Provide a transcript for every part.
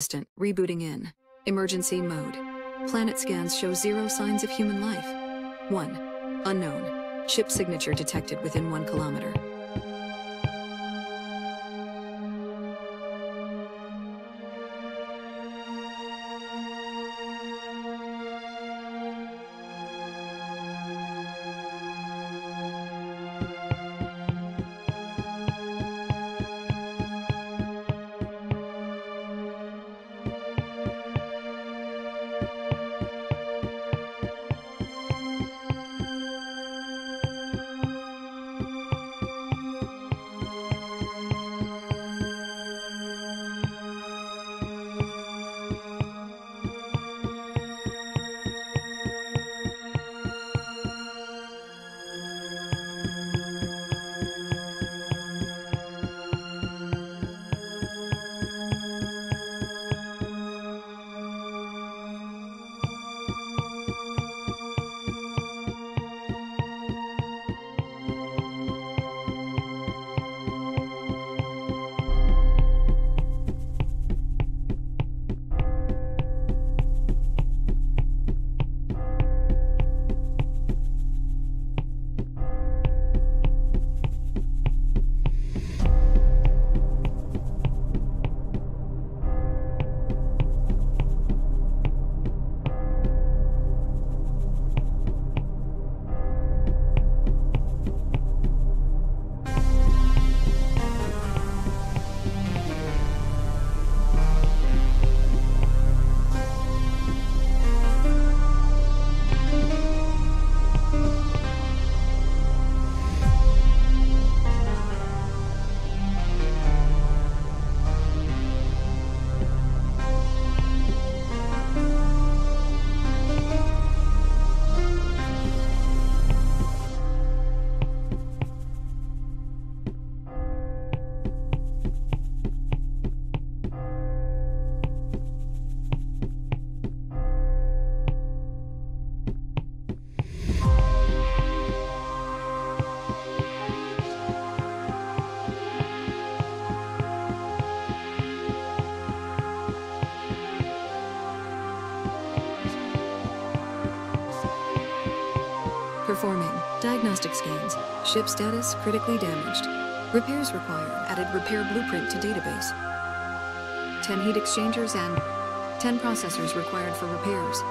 Assistant, rebooting in. Emergency mode. Planet scans show zero signs of human life. 1. Unknown. Ship signature detected within 1 kilometer. Performing diagnostic scans. Ship status critically damaged. Repairs required. Added repair blueprint to database. 10 heat exchangers and 10 processors required for repairs.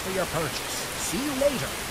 For your purchase. See you later.